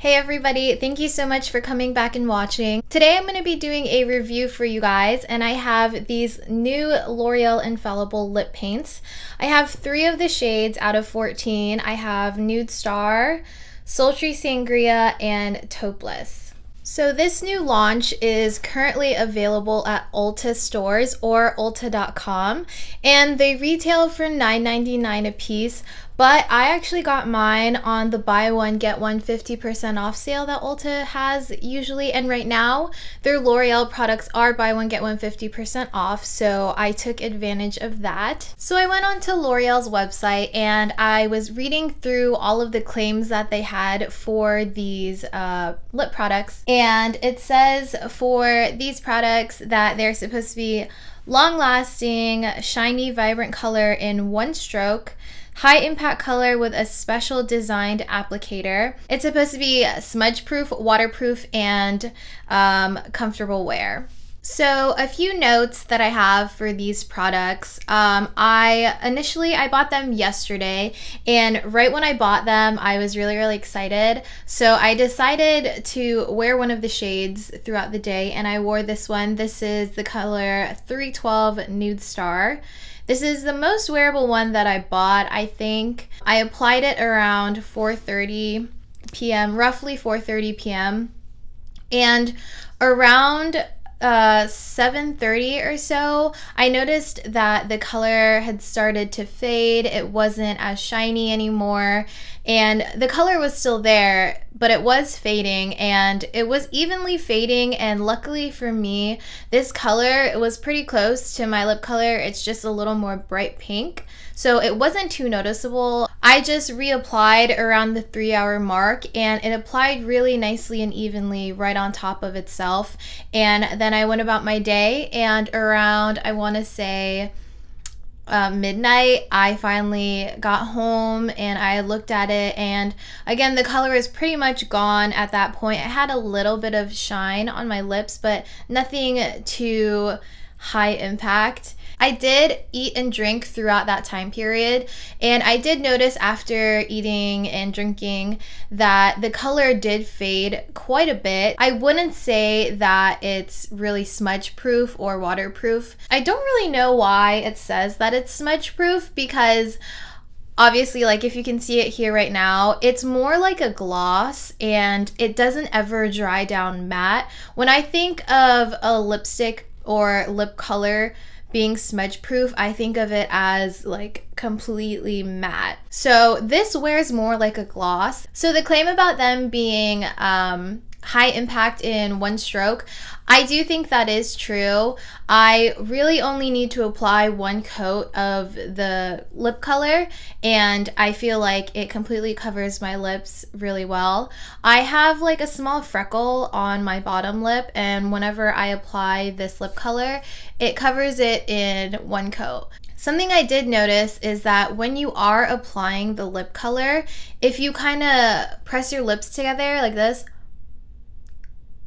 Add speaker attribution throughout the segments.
Speaker 1: Hey everybody, thank you so much for coming back and watching. Today I'm going to be doing a review for you guys and I have these new L'Oreal Infallible lip paints. I have three of the shades out of 14. I have Nude Star, Sultry Sangria, and Taupless. So this new launch is currently available at Ulta stores or ulta.com and they retail for $9.99 a piece, but I actually got mine on the buy one get one 50% off sale that Ulta has usually. And right now their L'Oreal products are buy one get one 50% off. So I took advantage of that. So I went onto L'Oreal's website and I was reading through all of the claims that they had for these uh, lip products. And it says for these products that they're supposed to be long lasting, shiny, vibrant color in one stroke high impact color with a special designed applicator. It's supposed to be smudge proof, waterproof, and um, comfortable wear. So a few notes that I have for these products. Um, I initially I bought them yesterday, and right when I bought them, I was really really excited. So I decided to wear one of the shades throughout the day, and I wore this one. This is the color 312 Nude Star. This is the most wearable one that I bought. I think I applied it around 4:30 p.m., roughly 4:30 p.m. And around uh 7:30 or so, I noticed that the color had started to fade. It wasn't as shiny anymore, and the color was still there, but it was fading and it was evenly fading and luckily for me, this color was pretty close to my lip color. It's just a little more bright pink. So it wasn't too noticeable. I just reapplied around the three hour mark and it applied really nicely and evenly right on top of itself. And then I went about my day and around, I want to say, uh, midnight, I finally got home and I looked at it. And again, the color is pretty much gone at that point. It had a little bit of shine on my lips, but nothing too high impact. I did eat and drink throughout that time period, and I did notice after eating and drinking that the color did fade quite a bit. I wouldn't say that it's really smudge proof or waterproof. I don't really know why it says that it's smudge proof because obviously like if you can see it here right now it's more like a gloss and it doesn't ever dry down matte when i think of a lipstick or lip color being smudge proof, I think of it as like completely matte. So this wears more like a gloss. So the claim about them being um, high impact in one stroke. I do think that is true. I really only need to apply one coat of the lip color, and I feel like it completely covers my lips really well. I have like a small freckle on my bottom lip, and whenever I apply this lip color, it covers it in one coat. Something I did notice is that when you are applying the lip color, if you kind of press your lips together like this,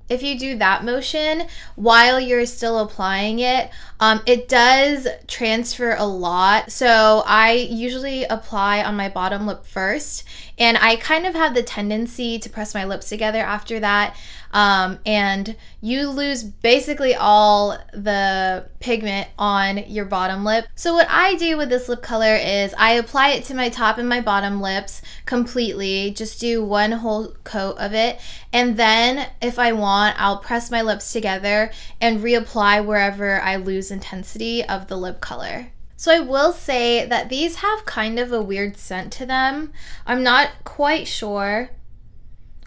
Speaker 1: if you do that motion while you're still applying it, um, it does transfer a lot. So I usually apply on my bottom lip first, and I kind of have the tendency to press my lips together after that. Um, and you lose basically all the pigment on your bottom lip. So what I do with this lip color is I apply it to my top and my bottom lips completely, just do one whole coat of it. And then if I want, I'll press my lips together and reapply wherever I lose intensity of the lip color. So I will say that these have kind of a weird scent to them. I'm not quite sure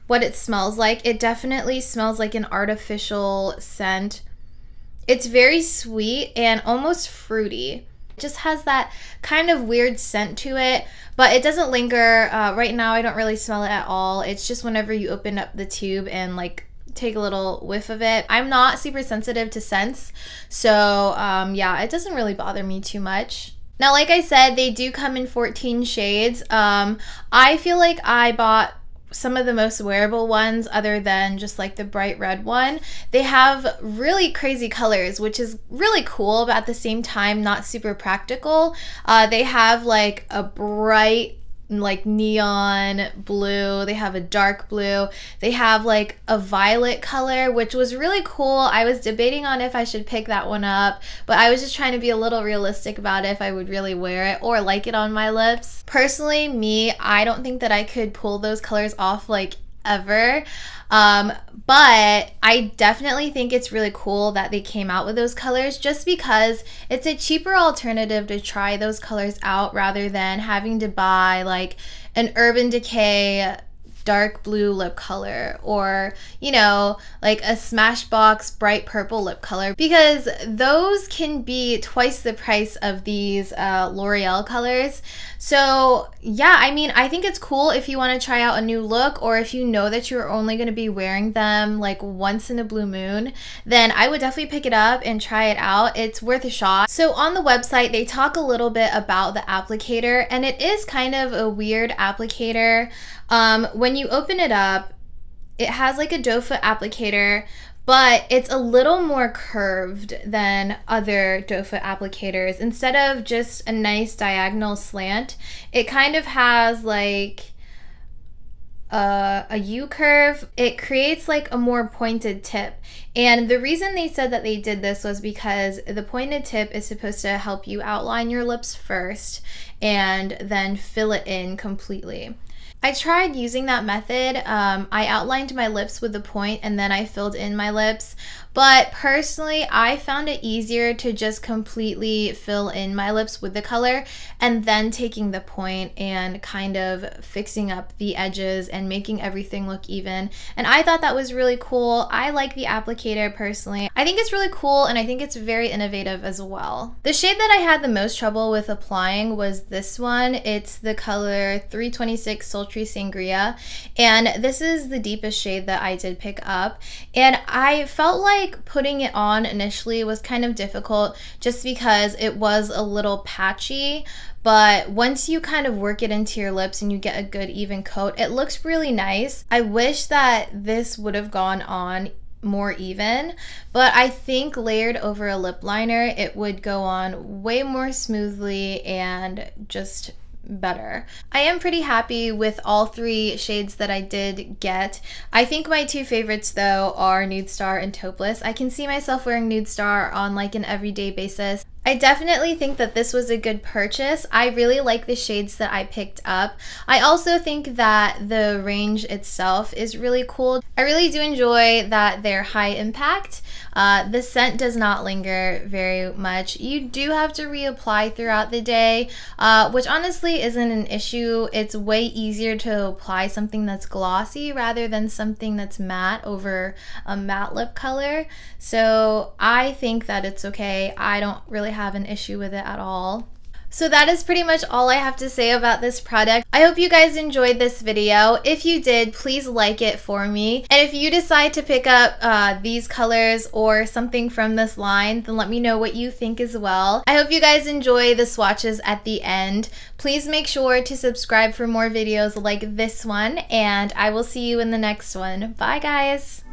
Speaker 1: what it smells like. It definitely smells like an artificial scent. It's very sweet and almost fruity. It just has that kind of weird scent to it, but it doesn't linger. Uh, right now, I don't really smell it at all. It's just whenever you open up the tube and like take a little whiff of it. I'm not super sensitive to scents, so um, yeah, it doesn't really bother me too much. Now, like I said, they do come in 14 shades. Um, I feel like I bought some of the most wearable ones other than just like the bright red one. They have really crazy colors, which is really cool, but at the same time, not super practical. Uh, they have like a bright like neon blue, they have a dark blue, they have like a violet color, which was really cool. I was debating on if I should pick that one up, but I was just trying to be a little realistic about if I would really wear it or like it on my lips. Personally, me, I don't think that I could pull those colors off like ever. Um, but I definitely think it's really cool that they came out with those colors just because it's a cheaper alternative to try those colors out rather than having to buy like an Urban Decay dark blue lip color or, you know, like a Smashbox bright purple lip color because those can be twice the price of these uh, L'Oreal colors. So, yeah, I mean, I think it's cool if you want to try out a new look or if you know that you're only going to be wearing them like once in a blue moon, then I would definitely pick it up and try it out. It's worth a shot. So, on the website, they talk a little bit about the applicator, and it is kind of a weird applicator. Um, when you open it up, it has like a doe foot applicator, but it's a little more curved than other doe foot applicators. Instead of just a nice diagonal slant, it kind of has like a, a U curve. It creates like a more pointed tip. And the reason they said that they did this was because the pointed tip is supposed to help you outline your lips first and then fill it in completely. I tried using that method. Um, I outlined my lips with the point and then I filled in my lips. But personally, I found it easier to just completely fill in my lips with the color and then taking the point and kind of fixing up the edges and making everything look even. And I thought that was really cool. I like the applicator personally. I think it's really cool and I think it's very innovative as well. The shade that I had the most trouble with applying was this one. It's the color 326 Sultry Sangria. And this is the deepest shade that I did pick up. And I felt like like putting it on initially was kind of difficult just because it was a little patchy. But once you kind of work it into your lips and you get a good even coat, it looks really nice. I wish that this would have gone on more even, but I think layered over a lip liner, it would go on way more smoothly and just better. I am pretty happy with all three shades that I did get. I think my two favorites though are Nude Star and Taupless. I can see myself wearing Nude Star on like an everyday basis. I definitely think that this was a good purchase. I really like the shades that I picked up. I also think that the range itself is really cool. I really do enjoy that they're high impact. Uh, the scent does not linger very much. You do have to reapply throughout the day, uh, which honestly isn't an issue. It's way easier to apply something that's glossy rather than something that's matte over a matte lip color. So I think that it's okay. I don't really have an issue with it at all. So that is pretty much all I have to say about this product. I hope you guys enjoyed this video. If you did, please like it for me. And if you decide to pick up uh, these colors or something from this line, then let me know what you think as well. I hope you guys enjoy the swatches at the end. Please make sure to subscribe for more videos like this one, and I will see you in the next one. Bye, guys!